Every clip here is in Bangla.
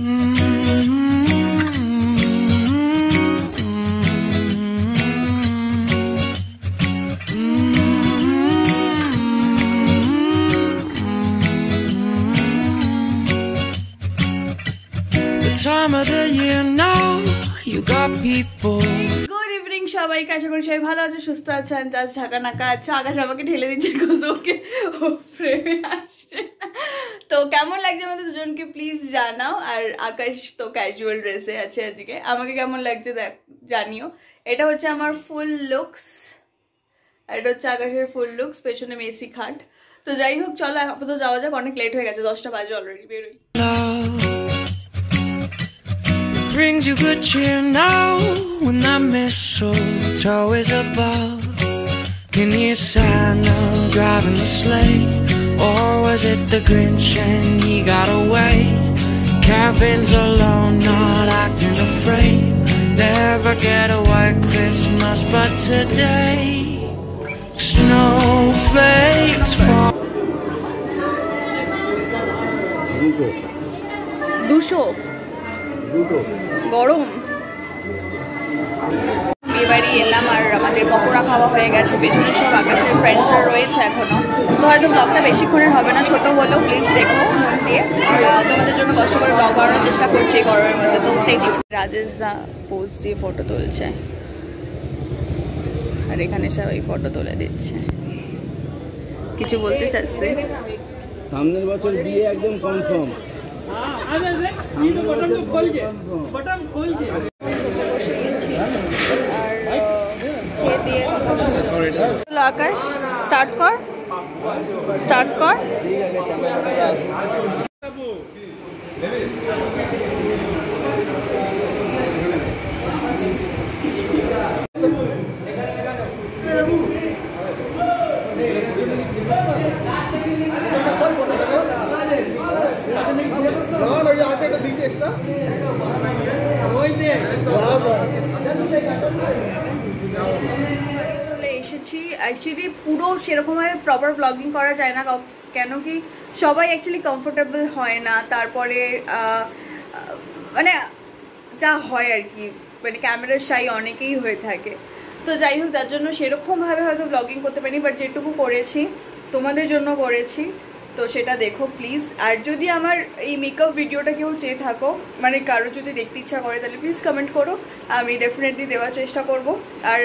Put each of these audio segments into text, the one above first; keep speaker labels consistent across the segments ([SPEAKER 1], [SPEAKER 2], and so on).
[SPEAKER 1] Time of the year now, you got people.
[SPEAKER 2] সবাইকে। আশা করি সবাই ভালো আছে সুস্থ আছেন আজ ঝাঁকা নাকা আছে। আকাশ আমাকে ঠেলে দিচ্ছে ওকে ও ফ্রেমে আসছে। তো কেমন লাগছে আমাদের দুজনকে? প্লিজ জানাও। আর আকাশ তো ক্যাজুয়াল ড্রেসে আছে আজকে। আমাকে কেমন লাগছে জানিও। এটা হচ্ছে আমার ফুল লুকস এটা হচ্ছে আকাশের ফুল লুকস পেছনে মেসি খাট। তো যাই হোক চলো আপাতত যাওয়া যাক। অনেক লেট হয়ে গেছে দশটা বাজে অলরেডি বেরোই।
[SPEAKER 1] Brings you good cheer now when that mistletoe is above. Can you Santa driving the sleigh, or was it the Grinch and he got away? Kevin's alone, not acting afraid. Never get a white Christmas, but today snowflakes fall.
[SPEAKER 2] দুশো গরম বিয়েবাড়ি এলাম আর আমাদের পকোড়া খাওয়া হয়ে গেছে পেছনে সব আকাশের ফ্রেন্ডসরা রয়েছে এখনও তো হয়তো ব্লগটা বেশিক্ষণের হবে না ছোট হলেও প্লিজ দেখো মন দিয়ে তোমাদের জন্য কষ্ট করে ব্লগ বানানোর চেষ্টা করছি এই গরমের মধ্যে তো স্টেটি রাজেশ দা পোজ দিয়ে ফটো তুলছে আর এখানে সবাই ফটো তুলে দিচ্ছে কিছু বলতে চাচ্ছে
[SPEAKER 3] সামনের বছর বিয়ে একদম কনফার্ম
[SPEAKER 2] বসে গেছি আর আহ, খেয়ে দিয়ে কথা বলব। চলো আকাশ স্টার্ট কর। স্টার্ট কর। চলে এসেছি। অ্যাকচুয়ালি পুরো সেরকমভাবে প্রপার ব্লগিং করা যায় না কেন কি সবাই অ্যাকচুয়ালি কমফোর্টেবল হয় না। তারপরে মানে যা হয় আর কি মানে ক্যামেরার শাই অনেকেই হয়ে থাকে। তো যাই হোক, তার জন্য সেরকমভাবে হয়তো ব্লগিং করতে পারিনি বাট যেটুকু করেছি, তোমাদের জন্য করেছি। তো সেটা দেখো প্লিজ আর যদি আমার এই মেকআপ ভিডিওটা কেউ চেয়ে থাকো মানে কারও যদি দেখতে ইচ্ছা করে তাহলে প্লিজ কমেন্ট করো। আমি ডেফিনেটলি দেওয়ার চেষ্টা করব আর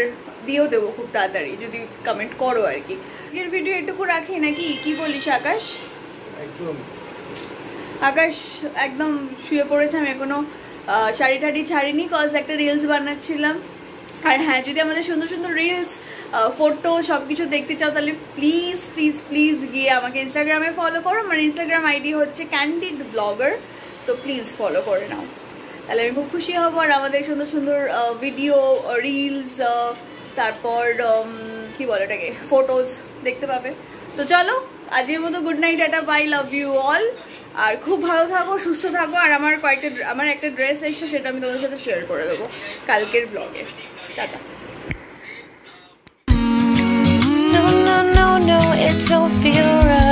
[SPEAKER 2] দিয়েও দেবো খুব তাড়াতাড়ি যদি কমেন্ট করো আর কি। এর ভিডিও এটুকু রাখি নাকি? কি বলিস আকাশ? আকাশ একদম শুয়ে পড়েছে আমি এখনও শাড়ি টাড়ি ছাড়িনি কজ একটা রিলস বানাচ্ছিলাম। আর হ্যাঁ যদি আমাদের সুন্দর সুন্দর রিলস ফটো সব কিছু দেখতে চাও, তাহলে প্লিজ প্লিজ প্লিজ গিয়ে আমাকে ইনস্টাগ্রামে ফলো করো। আমার ইনস্টাগ্রাম আইডি হচ্ছে ক্যান্ডিড ব্লগার তো প্লিজ ফলো করে নাও। তাহলে আমি খুব খুশি হব আর আমাদের সুন্দর সুন্দর ভিডিও রিলস তারপর কি বলে এটাকে ফটোজ দেখতে পাবে। তো চলো, আজকের মতো গুড নাইট এটা বাই লাভ ইউ অল আর খুব ভালো থাকো, সুস্থ থাকো, আর আমার কয়েকটা, আমার একটা ড্রেস এসছে, সেটা আমি তোমাদের সাথে শেয়ার করে দেবো কালকের ব্লগে tata.
[SPEAKER 1] It don't feel right.